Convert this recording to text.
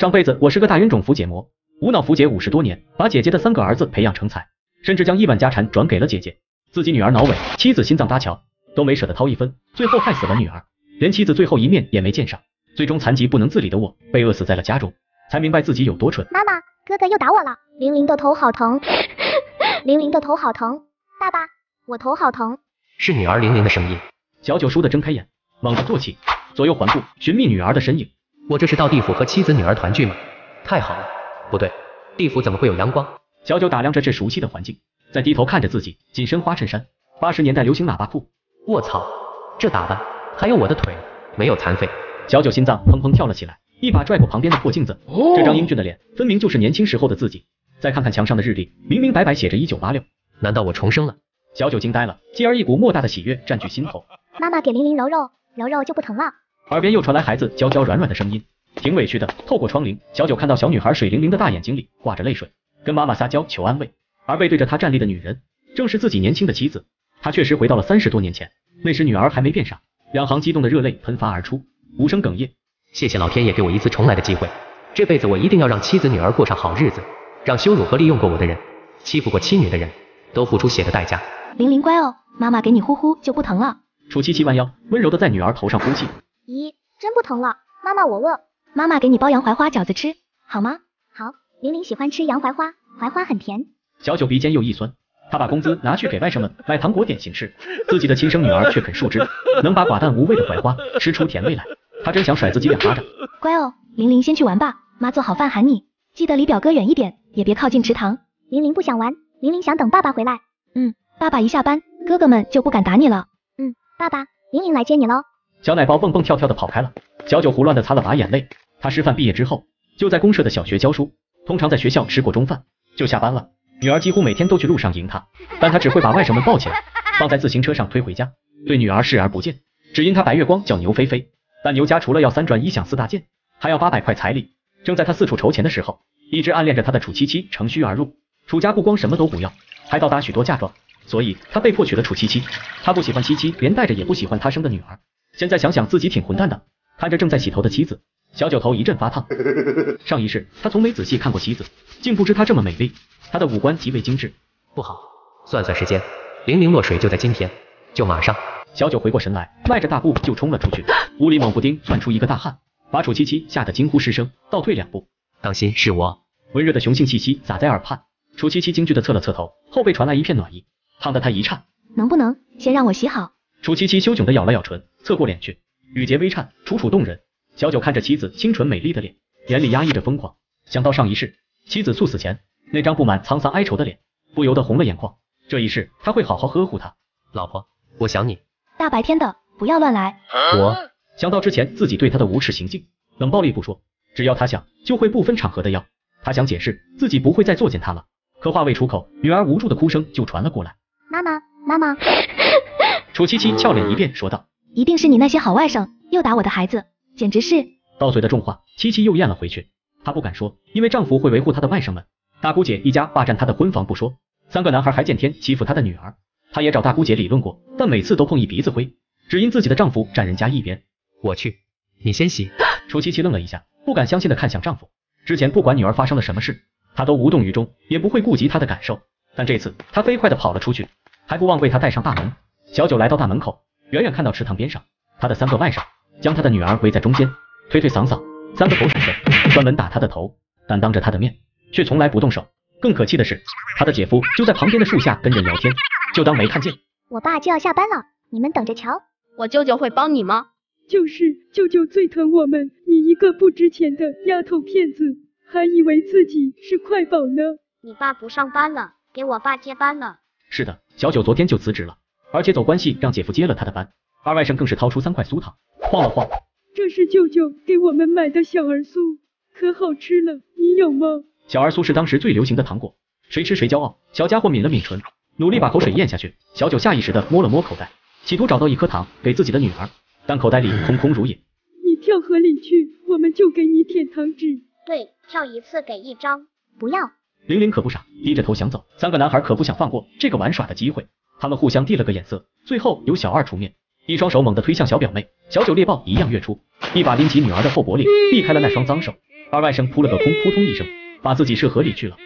上辈子我是个大冤种福解魔，无脑福解五十多年，把姐姐的三个儿子培养成才，甚至将亿万家产转给了姐姐，自己女儿脑萎，妻子心脏搭桥，都没舍得掏一分，最后害死了女儿，连妻子最后一面也没见上，最终残疾不能自理的我被饿死在了家中，才明白自己有多蠢。妈妈，哥哥又打我了，玲玲的头好疼，玲玲的头好疼，爸爸，我头好疼。是女儿玲玲的声音。小九倏地睁开眼，猛地坐起，左右环顾，寻觅女儿的身影。我这是到地府和妻子女儿团聚吗？太好了，不对，地府怎么会有阳光？小九打量着这熟悉的环境，再低头看着自己紧身花衬衫，八十年代流行喇叭裤。卧槽，这打扮还有我的腿，没有残废。小九心脏砰砰跳了起来，一把拽过旁边的破镜子，这张英俊的脸分明就是年轻时候的自己。再看看墙上的日历，明明白白写着一九八六，难道我重生了？小九惊呆了，继而一股莫大的喜悦占据心头。妈妈给玲玲揉揉，揉揉就不疼了。耳边又传来孩子娇娇软软的声音，挺委屈的。透过窗棂，小九看到小女孩水灵灵的大眼睛里挂着泪水，跟妈妈撒娇求安慰。而背对着她站立的女人，正是自己年轻的妻子。她确实回到了三十多年前，那时女儿还没变傻。两行激动的热泪喷发而出，无声哽咽。谢谢老天爷给我一次重来的机会，这辈子我一定要让妻子女儿过上好日子，让羞辱和利用过我的人，欺负过妻女的人都付出血的代价。玲玲乖哦，妈妈给你呼呼就不疼了。楚七七弯腰，温柔的在女儿头上呼气。咦，真不疼了，妈妈我饿，妈妈给你包洋槐花饺子吃，好吗？好，玲玲喜欢吃洋槐花，槐花很甜。小九鼻尖又一酸，他把工资拿去给外甥们买糖果点心吃，自己的亲生女儿却啃树枝，能把寡淡无味的槐花吃出甜味来，他真想甩自己两巴掌。乖哦，玲玲先去玩吧，妈做好饭喊你，记得离表哥远一点，也别靠近池塘。玲玲不想玩，玲玲想等爸爸回来。嗯，爸爸一下班，哥哥们就不敢打你了。嗯，爸爸，玲玲来接你喽。小奶包蹦蹦跳跳的跑开了，小九胡乱的擦了把眼泪。他师范毕业之后，就在公社的小学教书，通常在学校吃过中饭就下班了。女儿几乎每天都去路上迎他，但他只会把外甥们抱起来，放在自行车上推回家，对女儿视而不见。只因他白月光叫牛飞飞，但牛家除了要三转一响四大件，还要八百块彩礼。正在他四处筹钱的时候，一直暗恋着他的楚七七乘虚而入。楚家不光什么都不要，还倒打许多嫁妆，所以他被迫娶了楚七七。他不喜欢七七，连带着也不喜欢他生的女儿。现在想想自己挺混蛋的，看着正在洗头的妻子，小九头一阵发烫。上一世他从没仔细看过妻子，竟不知她这么美丽。她的五官极为精致。不好，算算时间，零零落水就在今天，就马上。小九回过神来，迈着大步就冲了出去。屋里猛不丁窜出一个大汉，把楚七七吓得惊呼失声，倒退两步。当心，是我。温热的雄性气息洒在耳畔，楚七七惊惧的侧了侧头，后背传来一片暖意，烫得他一颤。能不能先让我洗好？楚七七羞窘的咬了咬唇，侧过脸去，语结微颤，楚楚动人。小九看着妻子清纯美丽的脸，眼里压抑着疯狂。想到上一世妻子猝死前那张布满沧桑哀愁的脸，不由得红了眼眶。这一世他会好好呵护她。老婆，我想你。大白天的，不要乱来。我想到之前自己对他的无耻行径，冷暴力不说，只要他想，就会不分场合的要。他想解释自己不会再作践他了，可话未出口，女儿无助的哭声就传了过来。妈妈，妈妈。楚七七俏脸一变，说道：“一定是你那些好外甥又打我的孩子，简直是……”到嘴的重话，七七又咽了回去。她不敢说，因为丈夫会维护她的外甥们。大姑姐一家霸占她的婚房不说，三个男孩还见天欺负她的女儿。她也找大姑姐理论过，但每次都碰一鼻子灰，只因自己的丈夫站人家一边。我去，你先洗。楚七七愣了一下，不敢相信的看向丈夫。之前不管女儿发生了什么事，她都无动于衷，也不会顾及她的感受。但这次，她飞快的跑了出去，还不忘为她带上大门。小九来到大门口，远远看到池塘边上，他的三个外甥将他的女儿围在中间，推推搡搡，三个狗婶子专门打他的头，但当着他的面却从来不动手。更可气的是，他的姐夫就在旁边的树下跟人聊天，就当没看见。我爸就要下班了，你们等着瞧。我舅舅会帮你吗？就是舅舅最疼我们，你一个不值钱的丫头片子，还以为自己是快宝呢。你爸不上班了，给我爸接班了。是的，小九昨天就辞职了。而且走关系让姐夫接了他的班，二外甥更是掏出三块酥糖，晃了晃。这是舅舅给我们买的小儿酥，可好吃了，你有吗？小儿酥是当时最流行的糖果，谁吃谁骄傲。小家伙抿了抿唇，努力把口水咽下去。小九下意识的摸了摸口袋，企图找到一颗糖给自己的女儿，但口袋里空空如也。你跳河里去，我们就给你舔糖纸。对，跳一次给一张。不要。玲玲可不傻，低着头想走。三个男孩可不想放过这个玩耍的机会。他们互相递了个眼色，最后由小二出面，一双手猛地推向小表妹，小九猎豹一样跃出，一把拎起女儿的后脖领，避开了那双脏手。二外甥扑了个空，扑通一声把自己射河里去了。